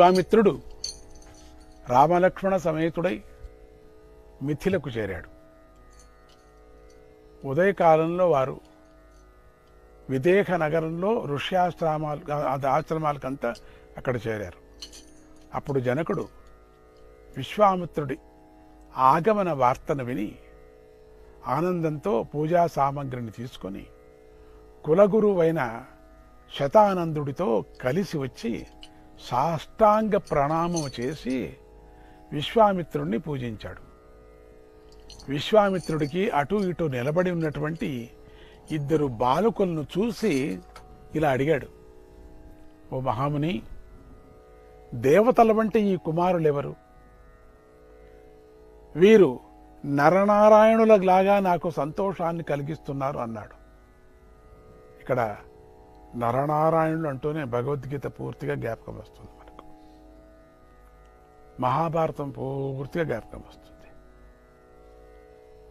విశ్వామిత్రుడు రామలక్ష్మణ సమేతుడై మిథిలకు చేరాడు. ఉదయకాలంలో వారు విదేహ నగరంలో ఋష్యాశ్రమాలు ఆశ్రమాలకంతా అక్కడ చేరారు. అప్పుడు జనకుడు విశ్వామిత్రుడి ఆగమన వార్తను విని ఆనందంతో పూజా సామగ్రిని తీసుకొని కులగురువైన శతానందుడితో కలిసి వచ్చి సాష్టాంగ ప్రణామం చేసి విశ్వామిత్రుణ్ణి పూజించాడు. విశ్వామిత్రుడికి అటు ఇటు నిలబడి ఉన్నటువంటి ఇద్దరు బాలకులను చూసి ఇలా అడిగాడు. ఓ మహాముని దేవతల వంటి ఈ కుమారులెవరు? వీరు నరనారాయణుల లాగా నాకు సంతోషాన్ని కలిగిస్తున్నారు అన్నాడు. ఇక్కడ నరనారాయణుడు అంటూనే భగవద్గీత పూర్తిగా జ్ఞాపకం వస్తుంది మనకు. మహాభారతం పూర్తిగా జ్ఞాపకం వస్తుంది.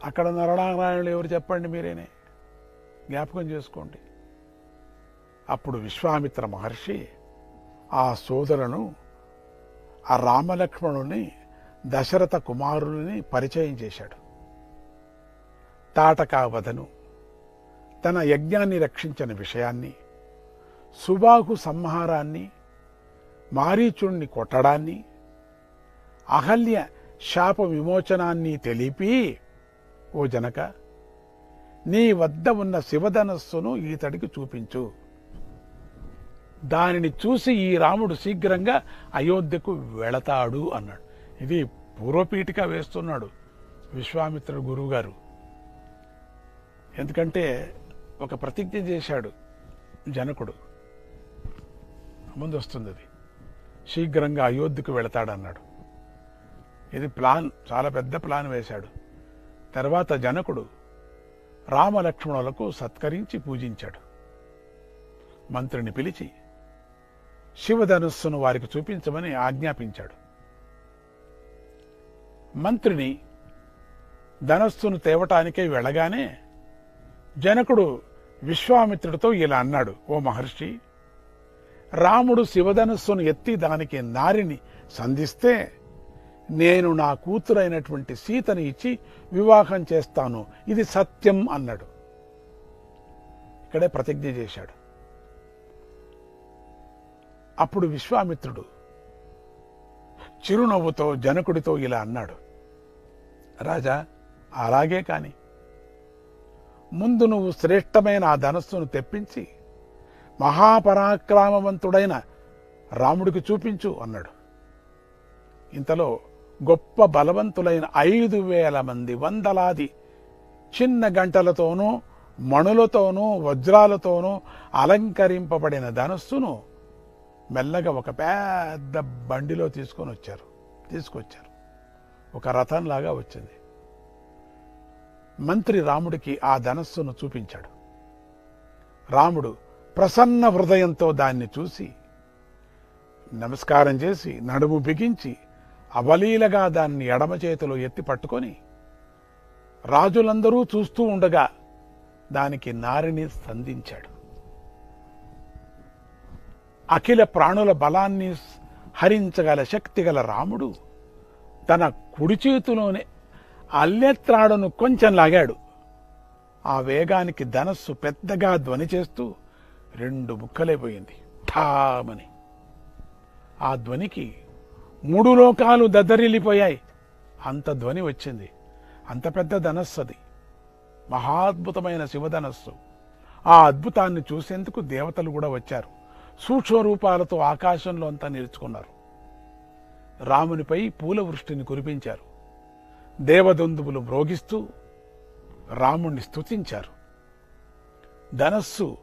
అక్కడ నరనారాయణుడు ఎవరు చెప్పండి మీరేనే? జ్ఞాపకం చేసుకోండి. అప్పుడు విశ్వామిత్ర మహర్షి ఆ సోదరును ఆ రామలక్ష్మణుని దశరథ కుమారుని పరిచయం చేశాడు. తాటకావధను తన యజ్ఞాన్ని రక్షించిన విషయాన్ని సుబాహు సంహారాన్ని మారీచుణ్ణి కొట్టడాన్ని అహల్య శాప విమోచనాన్ని తెలిపి ఓ జనక నీ వద్ద ఉన్న శివధనస్సును ఈతడికి చూపించు. దానిని చూసి ఈ రాముడు శీఘ్రంగా అయోధ్యకు వెళతాడు అన్నాడు. ఇది పూర్వపీఠిక వేస్తున్నాడు విశ్వామిత్ర గురువుగారు. ఎందుకంటే ఒక ప్రతిజ్ఞ చేశాడు జనకుడు. ముందు వస్తుంది అది శీఘ్రంగా అయోధ్యకు వెళతాడన్నాడు. ఇది ప్లాన్ చాలా పెద్ద ప్లాన్ వేశాడు. తర్వాత జనకుడు రామలక్ష్మణులకు సత్కరించి పూజించాడు. మంత్రిని పిలిచి శివధనుస్సును వారికి చూపించమని ఆజ్ఞాపించాడు. మంత్రిని ధనస్సును తేవటానికే వెళ్ళగానే జనకుడు విశ్వామిత్రుడితో ఇలా అన్నాడు. ఓ మహర్షి రాముడు శివధనుస్సును ఎత్తి దానికి నారిని సంధిస్తే నేను నా కూతురైనటువంటి సీతని ఇచ్చి వివాహం చేస్తాను. ఇది సత్యం అన్నాడు. ఇక్కడే ప్రతిజ్ఞ చేశాడు. అప్పుడు విశ్వామిత్రుడు చిరునవ్వుతో జనకుడితో ఇలా అన్నాడు. రాజా అలాగే కాని ముందు నువ్వు శ్రేష్టమైన ఆ ధనస్సును తెప్పించి మహాపరాక్రమవంతుడైన రాముడికి చూపించు అన్నాడు. ఇంతలో గొప్ప బలవంతులైన ఐదు వేల మంది వందలాది చిన్న గంటలతోనూ మణులతోనూ వజ్రాలతోనూ అలంకరింపబడిన ధనస్సును మెల్లగా ఒక పెద్ద బండిలో తీసుకొని వచ్చారు. తీసుకొచ్చారు. ఒక రథంలాగా వచ్చింది. మంత్రి రాముడికి ఆ ధనస్సును చూపించాడు. రాముడు ప్రసన్న హృదయంతో దాన్ని చూసి నమస్కారం చేసి నడుము బిగించి అవలీలగా దాన్ని ఎడమ చేతిలో ఎత్తి పట్టుకొని రాజులందరూ చూస్తూ ఉండగా దానికి నారిని సంధించాడు అఖిల ప్రాణుల బలాన్ని హరించగల శక్తి గల రాముడు తన కుడి చేతిలోనే అల్లెత్రాడును కొంచెం లాగాడు. ఆ వేగానికి ధనస్సు పెద్దగా ధ్వని చేస్తూ రెండు ముక్కలైపోయింది. ఠామని. ఆ ధ్వనికి మూడు లోకాలు దద్దరిల్లిపోయాయి. అంత ధ్వని వచ్చింది. అంత పెద్ద ధనస్సు అది మహాద్భుతమైన శివధనస్సు. ఆ అద్భుతాన్ని చూసేందుకు దేవతలు కూడా వచ్చారు. సూక్ష్మ రూపాలతో ఆకాశంలో అంతా నిలుచుకున్నారు. రామునిపై పూల వృష్టిని కురిపించారు. దేవదందువులు మ్రోగిస్తూ రాముణ్ణి స్తుతించారు. ధనస్సు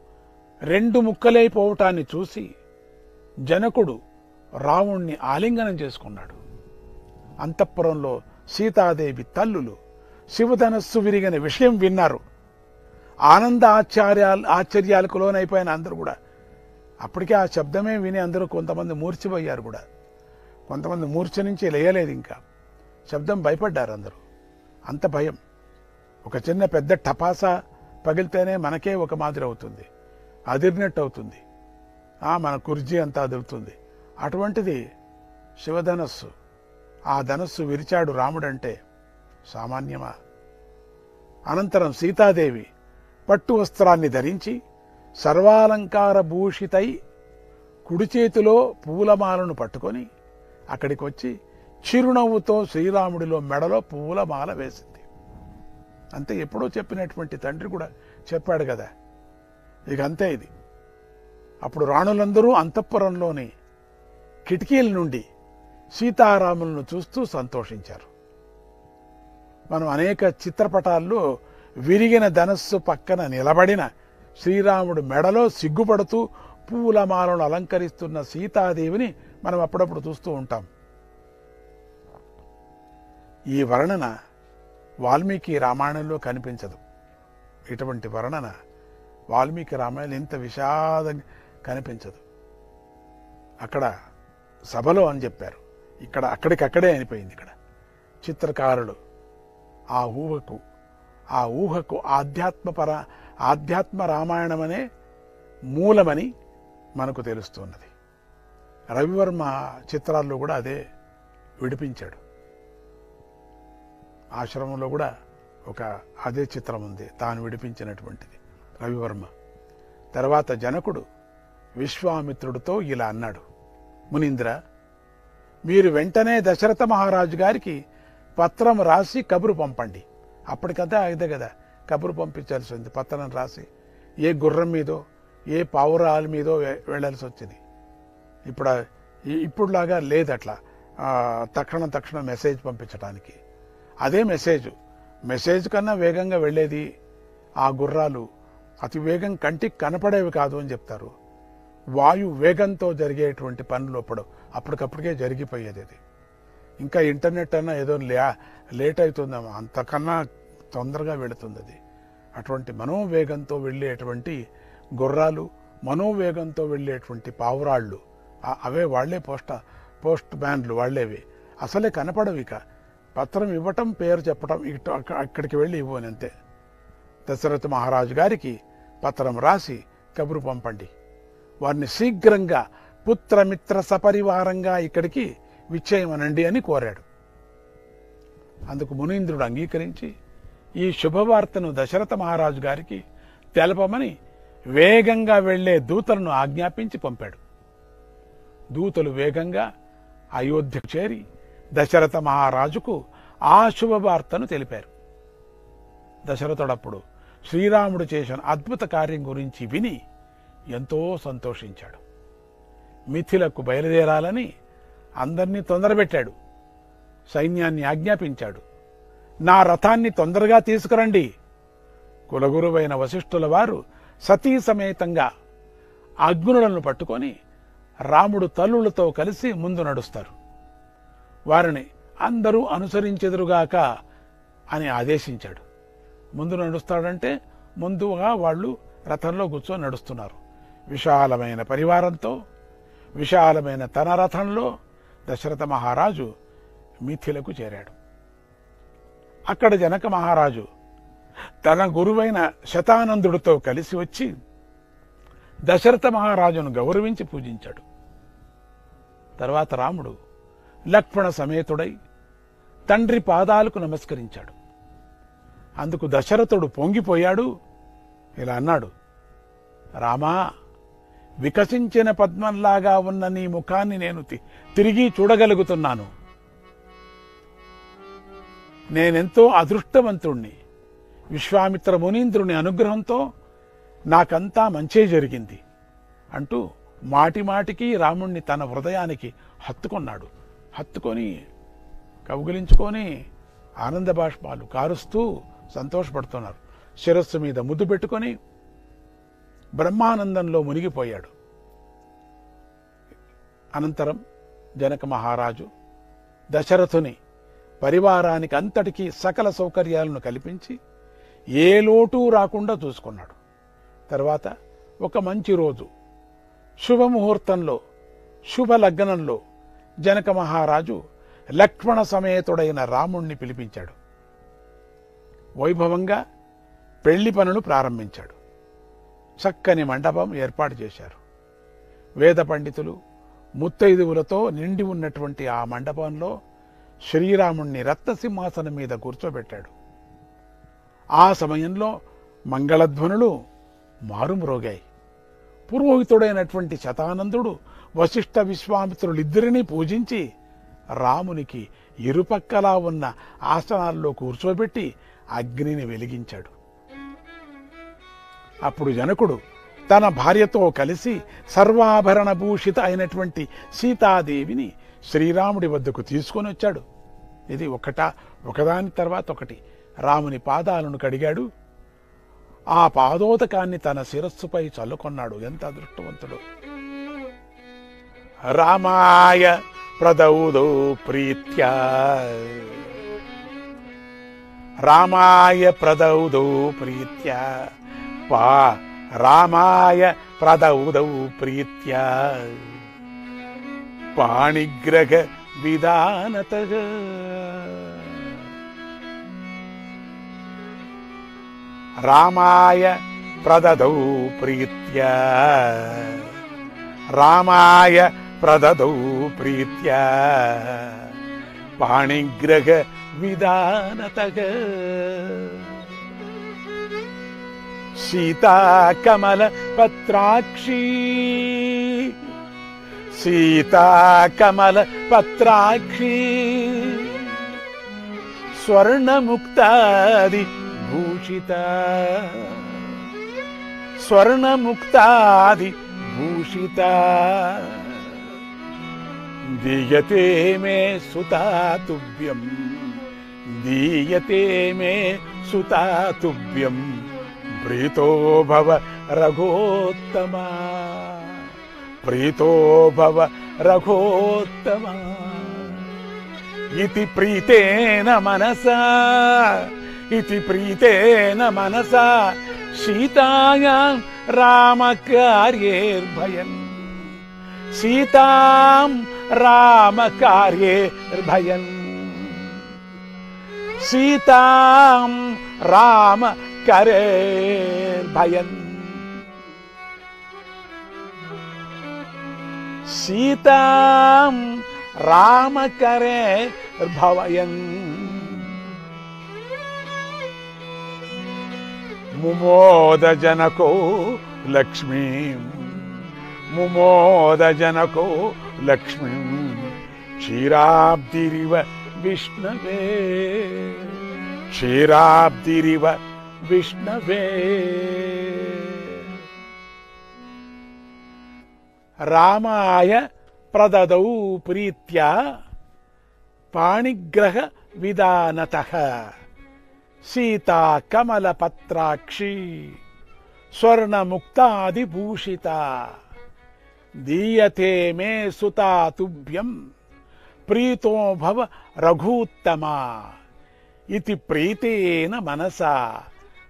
రెండు ముక్కలైపోవటాన్ని చూసి జనకుడు రావణ్ణి ఆలింగనం చేసుకున్నాడు. అంతఃపురంలో సీతాదేవి తల్లులు శివధనస్సు విరిగిన విషయం విన్నారు. ఆనంద ఆచార్యాలు ఆశ్చర్యాలకు లోనైపోయిన అందరూ కూడా. అప్పటికే ఆ శబ్దమే విని అందరూ కొంతమంది మూర్చిపోయారు కూడా. కొంతమంది మూర్ఛ నుంచి లేయలేదు ఇంకా. శబ్దం భయపడ్డారు అందరూ. అంత భయం. ఒక చిన్న పెద్ద టపాసా పగిలితేనే మనకే ఒక మాదిరి అవుతుంది. అదిరినట్టు అవుతుంది ఆ మన కుర్జీ అంతా అదురుతుంది. అటువంటిది శివధనస్సు. ఆ ధనస్సు విరిచాడు రాముడంటే సామాన్యమా? అనంతరం సీతాదేవి పట్టు వస్త్రాన్ని ధరించి సర్వాలంకార భూషితై కుడి చేతిలో పూలమాలను పట్టుకొని అక్కడికి వచ్చి చిరునవ్వుతో శ్రీరాముడిలో మెడలో పూలమాల వేసింది. అంతే ఎప్పుడో చెప్పినటువంటి తండ్రి కూడా చెప్పాడు కదా ఇక అంతే ఇది. అప్పుడు రాణులందరూ అంతఃపురంలోని కిటికీల నుండి సీతారాములను చూస్తూ సంతోషించారు. మనం అనేక చిత్రపటాల్లో విరిగిన ధనస్సు పక్కన నిలబడిన శ్రీరాముడు మెడలో సిగ్గుపడుతూ పూలమాలను అలంకరిస్తున్న సీతాదేవిని మనం అప్పుడప్పుడు చూస్తూ ఉంటాం. ఈ వర్ణన వాల్మీకి రామాయణంలో కనిపించదు. ఇటువంటి వర్ణన వాల్మీకి రామాయణం ఇంత విషాదంగా కనిపించదు. అక్కడ సభలో అని చెప్పారు. ఇక్కడ అక్కడికక్కడే అనిపోయింది ఇక్కడ. చిత్రకారుడు ఆ ఊహకు ఆ ఊహకు ఆధ్యాత్మపర ఆధ్యాత్మ రామాయణమనే మూలమని మనకు తెలుస్తున్నది. రవివర్మ చిత్రాల్లో కూడా అదే విడిపించాడు. ఆశ్రమంలో కూడా ఒక అదే చిత్రం ఉంది తాను విడిపించినటువంటిది. రవివర్మ తర్వాత జనకుడు విశ్వామిత్రుడితో ఇలా అన్నాడు. మునీంద్ర మీరు వెంటనే దశరథ మహారాజు గారికి పత్రం రాసి కబురు పంపండి. అప్పటికంతా అదే కదా కబురు పంపించాల్సి ఉంది పత్రం రాసి. ఏ గుర్రం మీదో ఏ పావురాల మీదో వెళ్ళాల్సి వచ్చింది. ఇప్పుడు ఇప్పుడులాగా లేదు అట్లా తక్షణం తక్షణం మెసేజ్ పంపించడానికి అదే మెసేజ్. మెసేజ్ కన్నా వేగంగా వెళ్ళేది ఆ గుర్రాలు అతి వేగం కంటికి కనపడేవి కాదు అని చెప్తారు. వాయు వేగంతో జరిగేటువంటి పనులు అప్పుడు అప్పటికప్పటికే జరిగిపోయేది అది. ఇంకా ఇంటర్నెట్ అన్నా ఏదో లేట్ అవుతుందేమో అంతకన్నా తొందరగా వెళుతుంది అది. అటువంటి మనోవేగంతో వెళ్ళేటువంటి గుర్రాలు మనోవేగంతో వెళ్ళేటువంటి పావురాళ్ళు అవే వాళ్ళే పోస్ట్ పోస్ట్ మ్యాన్లు వాళ్ళేవి. అసలే కనపడవు ఇక. పత్రం ఇవ్వటం పేరు చెప్పటం ఇటు అక్కడికి వెళ్ళి ఇవ్వనంతే దశరథ మహారాజు గారికి పత్రం రాసి కబురు పంపండి. వారిని శీఘ్రంగా పుత్రమిత్ర సపరివారంగా ఇక్కడికి విచ్చేయమనండి అని కోరాడు. అందుకు మునీంద్రుడు అంగీకరించి ఈ శుభవార్తను దశరథ మహారాజు గారికి తెలపమని వేగంగా వెళ్ళే దూతలను ఆజ్ఞాపించి పంపాడు. దూతలు వేగంగా అయోధ్యకు చేరి దశరథ మహారాజుకు ఆ శుభవార్తను తెలిపారు. దశరథుడప్పుడు శ్రీరాముడు చేసిన అద్భుత కార్యం గురించి విని ఎంతో సంతోషించాడు. మిథిలకు బయలుదేరాలని అందర్నీ తొందరబెట్టాడు. సైన్యాన్ని ఆజ్ఞాపించాడు. నా రథాన్ని తొందరగా తీసుకురండి. కులగురువైన వశిష్ఠుల వారు సతీ సమేతంగా అగ్నులను పట్టుకొని రాముడు తల్లులతో కలిసి ముందు నడుస్తారు. వారిని అందరూ అనుసరించెదురుగాక అని ఆదేశించాడు. ముందు నడుస్తాడంటే ముందుగా వాళ్ళు రథంలో కూర్చొని నడుస్తున్నారు. విశాలమైన పరివారంతో విశాలమైన తన రథంలో దశరథ మహారాజు మిథిలకు చేరాడు. అక్కడ జనక మహారాజు తన గురువైన శతానందుడితో కలిసి వచ్చి దశరథ మహారాజును గౌరవించి పూజించాడు. తర్వాత రాముడు లక్ష్మణ సమేతుడై తండ్రి పాదాలకు నమస్కరించాడు. అందుకు దశరథుడు పొంగిపోయాడు ఇలా అన్నాడు. రామా వికసించిన పద్మంలాగా ఉన్న నీ ముఖాన్ని నేను తి- తిరిగి చూడగలుగుతున్నాను. నేనెంతో అదృష్టవంతుణ్ణి. విశ్వామిత్ర మునీంద్రుని అనుగ్రహంతో నాకంతా మంచే జరిగింది అంటూ మాటి మాటికి రాముణ్ణి తన హృదయానికి హత్తుకున్నాడు. హత్తుకొని కౌగిలించుకొని ఆనంద బాష్పాలు కారుస్తూ సంతోషపడుతున్నారు. శిరస్సు మీద ముద్దు పెట్టుకొని బ్రహ్మానందంలో మునిగిపోయాడు. అనంతరం జనక మహారాజు దశరథుని పరివారానికి అంతటికీ సకల సౌకర్యాలను కల్పించి ఏ లోటు రాకుండా చూసుకున్నాడు. తర్వాత ఒక మంచి రోజు శుభముహూర్తంలో శుభ లగ్నంలో జనక మహారాజు లక్ష్మణ సమేతుడైన రాముణ్ణి పిలిపించాడు. వైభవంగా పెళ్ళి పనులు ప్రారంభించాడు. చక్కని మండపం ఏర్పాటు చేశారు. వేద పండితులు ముత్తైదువులతో నిండి ఉన్నటువంటి ఆ మండపంలో శ్రీరాముణ్ణి రత్నసింహాసనం మీద కూర్చోబెట్టాడు. ఆ సమయంలో మంగళధ్వనులు మారుమ్రోగాయి. పురోహితుడైనటువంటి శతానందుడు వశిష్ఠ విశ్వామిత్రులిద్దరినీ పూజించి రామునికి ఇరుపక్కలా ఉన్న ఆసనాల్లో కూర్చోబెట్టి అగ్నిని వెలిగించాడు. అప్పుడు జనకుడు తన భార్యతో కలిసి సర్వాభరణ భూషిత అయినటువంటి సీతాదేవిని శ్రీరాముడి వద్దకు తీసుకొని వచ్చాడు. ఇది ఒకట ఒకదాని తర్వాత ఒకటి. రాముని పాదాలను కడిగాడు. ఆ పాదోదకాన్ని తన శిరస్సుపై చల్లుకొన్నాడు. ఎంత అదృష్టవంతుడు. రామాయ ीत्या रामाय प्रदौदौ प्रीत्या। पा रामाय प्रदौदौ प्रीत्या। पाणिग्रह विधान रामाय प्रददौ प्रीत्या। रामाय प्रददौ प्रीत्या पाणिग्रहविधानतः सीता कमल पत्राक्षी सीता कमल पाणिग्रहविदानतः सीताकमलपत्राक्षी सीताकमलपत्राक्षी स्वर्णमुक्तादिभूषिता स्वर्णमुक्तादिभूषिता दीयते मे सुतातुव्यम् दीयते मे सुतातुव्यम् प्रीतो भव रघोत्तमा। प्रीतो भव रघोत्तमा। इति प्रीतेन मनसा। इति प्रीतेन मनसा। शीतायां रामकार्येर्भयम्। सीतां रामकार्येर्भयन् सीतां रामकरेभयन् सीतां रामकरेभवयन् मुमोदजनको लक्ष्मीम्। को लक्ष्मी विष्णवे। क्षीराब्दिरिव विष्णवे। रामाय प्रददौ प्रीत्या पाणिग्रहविदानतः। सीता कमलपत्राक्षी स्वर्णमुक्तादिभूषिता। దీయతే మే సుతాతుభ్యం ప్రీతో భవ రఘూత్తమా ఇది ప్రీతేన మనసా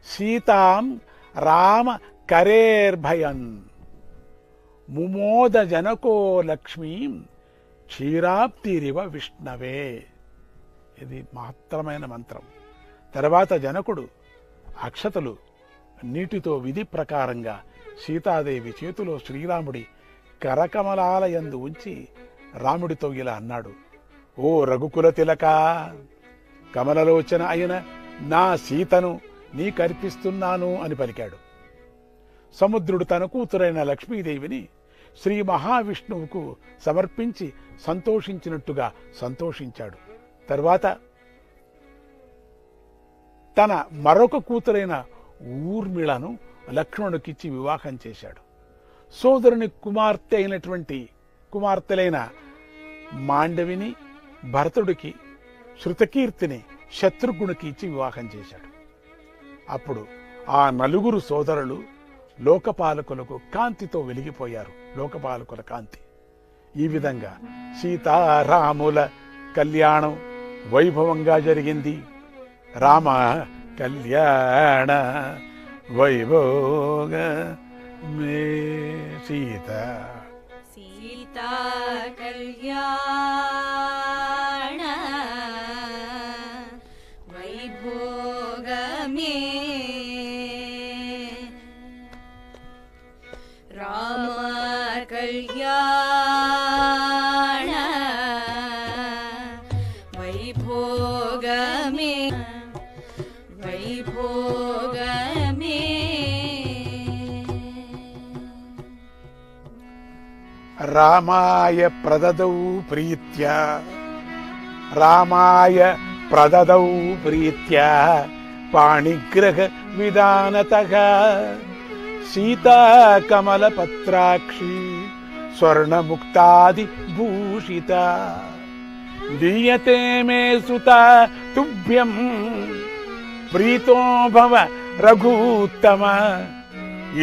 సీతాం రామ కరేర్భయన్ ముమోద జనకో లక్ష్మీం క్షీరాప్తిరివ విష్ణవే ఇది మహత్తరమైన మంత్రం. తర్వాత జనకుడు అక్షతలు నీటితో విధి ప్రకారంగా సీతాదేవి చేతిలో శ్రీరాముడి కరకమలాలయందు ఉంచి రాముడితో ఇలా అన్నాడు. ఓ రఘుకుల తిలక కమలలోచన అయిన నా సీతను నీ కర్పిస్తున్నాను అని పలికాడు. సముద్రుడు తన కూతురైన లక్ష్మీదేవిని శ్రీ మహావిష్ణువుకు సమర్పించి సంతోషించినట్టుగా సంతోషించాడు. తర్వాత తన మరొక కూతురైన ఊర్మిళను లక్ష్మణుడికిచ్చి వివాహం చేశాడు. సోదరుని కుమార్తె అయినటువంటి కుమార్తెలైన మాండవిని భరతుడికి శృతకీర్తిని శత్రుఘ్నుడికి ఇచ్చి వివాహం చేశాడు. అప్పుడు ఆ నలుగురు సోదరులు లోకపాలకులకు కాంతితో వెలిగిపోయారు. లోకపాలకుల కాంతి. ఈ విధంగా సీతారాముల కళ్యాణం వైభవంగా జరిగింది. రామ కళ్యాణ వైభోగ మే సీత సీతా కళ్యాణ రామాయ ప్రదదౌ ప్రీత్యా రామాయ ప్రదదౌ ప్రీత్యా పాణిగ్రహ విధానత సీతా కమల పత్రాక్షి స్వర్ణముక్తాది భూషిత దీయతే మే సుత తుభ్యం ప్రీతో భవ రఘూత్తమ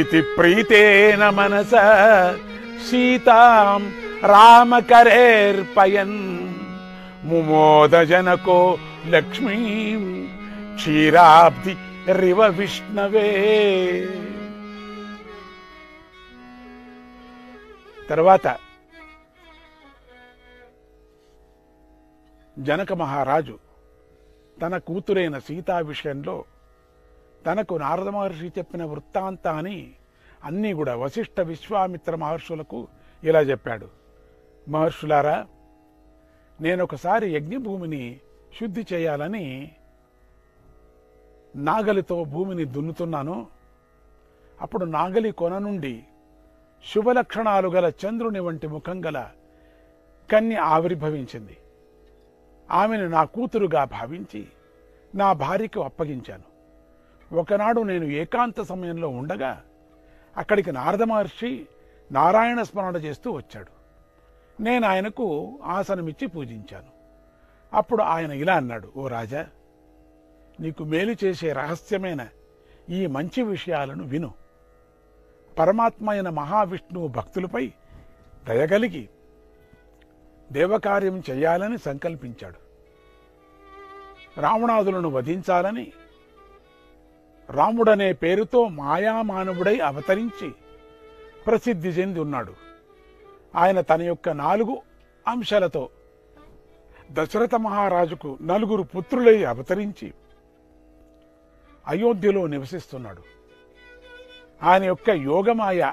ఇతి ప్రీతేన మనస సీతాం రామకరేర్పయన్ ముమోదజనకో లక్ష్మీం క్షీరాబ్ది రివ విష్ణవే. తర్వాత జనక మహారాజు తన కూతురైన సీతా విషయంలో తనకు నారద మహర్షి చెప్పిన వృత్తాంతాన్ని అన్నీ కూడా వశిష్ఠ విశ్వామిత్ర మహర్షులకు ఇలా చెప్పాడు. మహర్షులారా నేను ఒకసారి యజ్ఞభూమిని శుద్ధి చేయాలని నాగలితో భూమిని దున్నుతున్నాను. అప్పుడు నాగలి కొన నుండి శుభలక్షణాలు గల చంద్రుని వంటి ముఖం గల కన్య ఆవిర్భవించింది. ఆమెను నా కూతురుగా భావించి నా భార్యకు అప్పగించాను. ఒకనాడు నేను ఏకాంత సమయంలో ఉండగా అక్కడికి నారద మహర్షి నారాయణ స్మరణ చేస్తూ వచ్చాడు. నేను ఆయనకు ఆసనమిచ్చి పూజించాను. అప్పుడు ఆయన ఇలా అన్నాడు ఓ రాజా నీకు మేలు చేసే రహస్యమైన ఈ మంచి విషయాలను విను. పరమాత్మ అయిన మహావిష్ణువు భక్తులపై దయగలిగి దేవకార్యం చేయాలని సంకల్పించాడు. రావణాదులను వధించాలని రాముడనే పేరుతో మాయామానవుడై అవతరించి ప్రసిద్ధి చెంది ఉన్నాడు ఆయన తన యొక్క నాలుగు అంశాలతో దశరథ మహారాజుకు నలుగురు పుత్రులై అవతరించి అయోధ్యలో నివసిస్తున్నాడు. ఆయన యొక్క యోగమాయ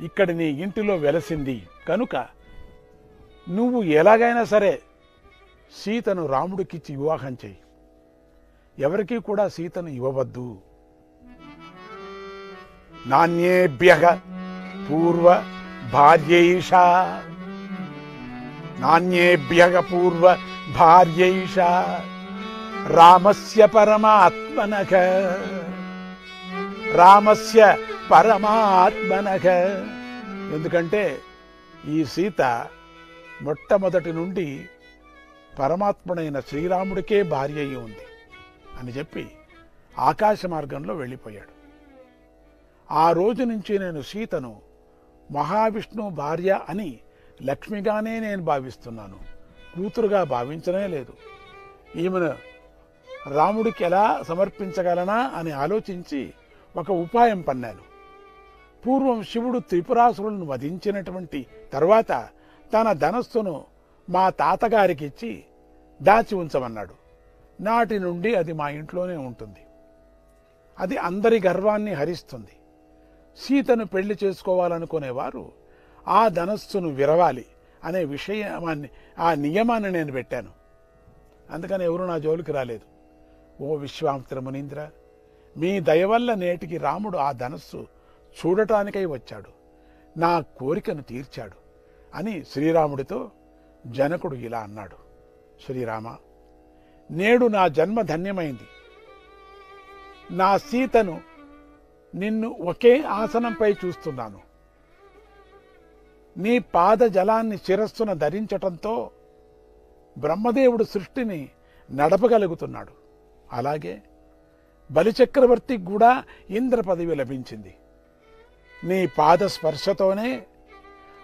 ఇక్కడి నీ ఇంటిలో వెలసింది. కనుక నువ్వు ఎలాగైనా సరే సీతను రాముడికిచ్చి వివాహం చెయ్యి ఎవరికీ కూడా సీతను ఇవ్వవద్దు. నాణ్యేభ్య పూర్వ భార్యైషా. నాణ్యేభ్య పూర్వ భార్యైషా. రామస్య పరమాత్మనక రామస్య పరమాత్మనక ఎందుకంటే ఈ సీత మొట్టమొదటి నుండి పరమాత్మనైన శ్రీరాముడికే భార్య అయి ఉంది అని చెప్పి ఆకాశ మార్గంలో వెళ్ళిపోయాడు. ఆ రోజు నుంచి నేను సీతను మహావిష్ణువు భార్య అని లక్ష్మిగానే నేను భావిస్తున్నాను. కూతురుగా భావించనే లేదు. ఈమెను రాముడికి ఎలా సమర్పించగలనా అని ఆలోచించి ఒక ఉపాయం పన్నాను. పూర్వం శివుడు త్రిపురాసురులను వధించినటువంటి తర్వాత తన ధనస్సును మా తాతగారికి ఇచ్చి దాచి ఉంచమన్నాడు. నాటి నుండి అది మా ఇంట్లోనే ఉంటుంది. అది అందరి గర్వాన్ని హరిస్తుంది. సీతను పెళ్ళి చేసుకోవాలనుకునేవారు ఆ ధనస్సును విరవాలి అనే విషయమాన్ని ఆ నియమాన్ని నేను పెట్టాను. అందుకని ఎవరు నా జోలికి రాలేదు. ఓ విశ్వామిత్ర మునీంద్ర మీ దయవల్ల నేటికి రాముడు ఆ ధనస్సు చూడటానికై వచ్చాడు. నా కోరికను తీర్చాడు అని శ్రీరాముడితో జనకుడు ఇలా అన్నాడు. శ్రీరామ నేడు నా జన్మ ధన్యమైంది. నా సీతను నిన్ను ఒకే ఆసనంపై చూస్తున్నాను. నీ పాద జలాన్ని శిరస్సున ధరించటంతో బ్రహ్మదేవుడు సృష్టిని నడపగలుగుతున్నాడు. అలాగే బలిచక్రవర్తికి కూడా ఇంద్ర పదవి లభించింది. నీ పాద స్పర్శతోనే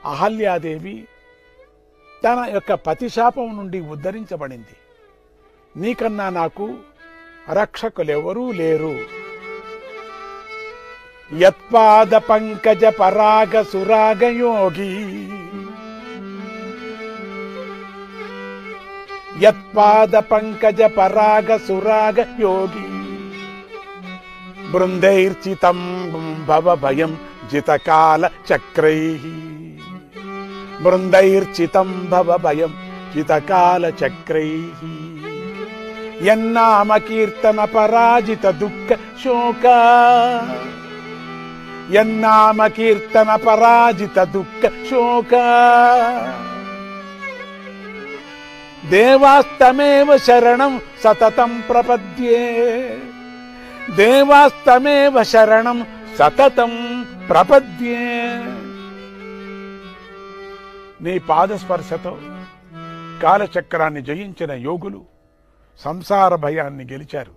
అహల్యాదేవి తన యొక్క పతిశాపం నుండి ఉద్ధరించబడింది. నీకన్నా నాకు రక్షకులెవరూ లేరు యత్పాద పంకజ పరాగ సురాగ యోగి యత్పాద పంకజ పరాగ సురాగ యోగి బృందైర్చితం భవ భయం జితకాల చక్రై బృందైర్చితం భవ భయం జితకాల చక్రై ఎన్నామ కీర్తన పరాజిత దుఃఖ శోక. ఎన్నామ కీర్తన పరాజిత దుఃఖ శోక. దేవాస్తమేవ శరణం సతతం ప్రపద్యే. దేవాస్తమేవ శరణం సతతం ప్రపద్యే. నీ పాదస్పర్శతో కాలచక్రాన్ని జయించిన యోగులు సంసార భయాన్ని గెలిచారు.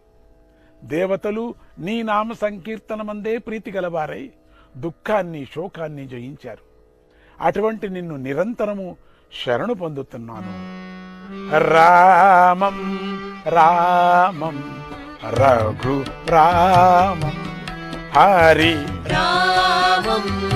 దేవతలు నీ నామ సంకీర్తన మందే ప్రీతి గలవారై దుఃఖాన్ని శోకాన్ని జయించారు. అటువంటి నిన్ను నిరంతరము శరణు పొందుతున్నాను. రామం రామం రఘు రామం హరి రామం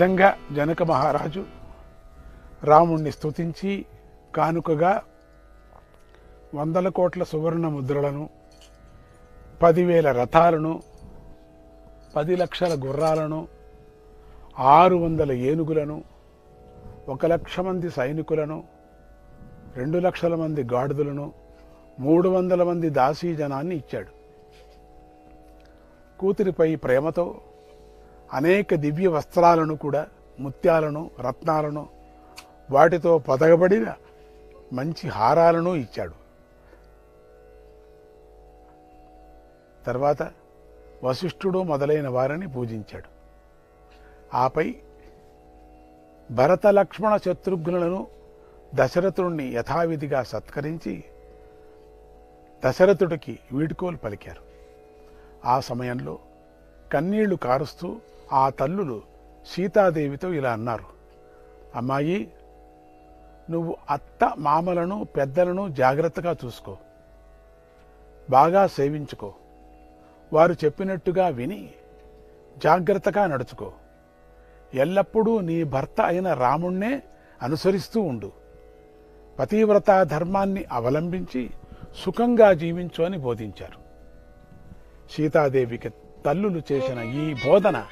విధంగా జనక మహారాజు రాముణ్ణి స్తుతించి కానుకగా వందల కోట్ల సువర్ణ ముద్రలను పదివేల రథాలను పది లక్షల గుర్రాలను ఆరు వందల ఏనుగులను ఒక లక్ష మంది సైనికులను రెండు లక్షల మంది గాడిదలను మూడు వందల మంది దాసీ జనాన్ని ఇచ్చాడు. కూతురిపై ప్రేమతో అనేక దివ్య వస్త్రాలను కూడా ముత్యాలను రత్నాలను వాటితో పొదగబడిన మంచి హారాలను ఇచ్చాడు. తర్వాత వశిష్ఠుడు మొదలైన వారిని పూజించాడు. ఆపై భరత లక్ష్మణ శత్రుఘ్నులను దశరథుణ్ణి యథావిధిగా సత్కరించి దశరథుడికి వీడ్కోలు పలికారు. ఆ సమయంలో కన్నీళ్ళు కారుస్తూ ఆ తల్లులు సీతాదేవితో ఇలా అన్నారు అమ్మాయి నువ్వు అత్త మామలను పెద్దలను జాగ్రత్తగా చూసుకో. బాగా సేవించుకో. వారు చెప్పినట్టుగా విని జాగ్రత్తగా నడుచుకో. ఎల్లప్పుడూ నీ భర్త అయిన రాముణ్ణే అనుసరిస్తూ ఉండు. పతివ్రత ధర్మాన్ని అవలంబించి సుఖంగా జీవించు అని బోధించారు. సీతాదేవికి తల్లులు చేసిన ఈ బోధన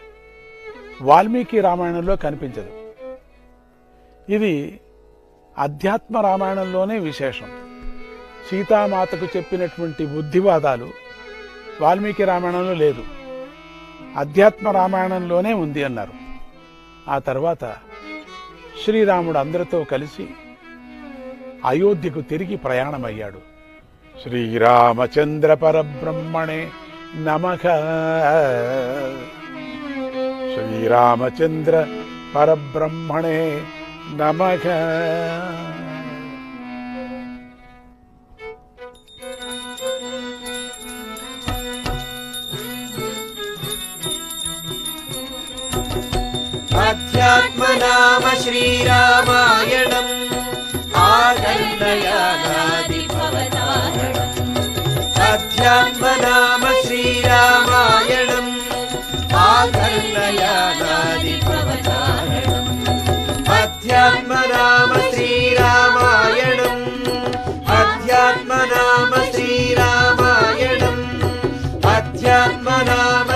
వాల్మీకి రామాయణంలో కనిపించదు. ఇది అధ్యాత్మ రామాయణంలోనే విశేషం. సీతామాతకు చెప్పినటువంటి బుద్ధివాదాలు వాల్మీకి రామాయణంలో లేదు. అధ్యాత్మ రామాయణంలోనే ఉంది అన్నారు. ఆ తర్వాత శ్రీరాముడు అందరితో కలిసి అయోధ్యకు తిరిగి ప్రయాణమయ్యాడు. శ్రీరామచంద్ర పరబ్రహ్మణే నమః. श्रीरामचन्द्र परब्रह्मणे नमः। अध्यात्मनाम श्रीरामायणम्। आगण्डयादि अध्यात्मनाम श्रीराम कर्मया अध्यात्मनाम श्रीरामायणम्। अध्यात्मनाम श्रीरामायणम्। अध्यात्मनाम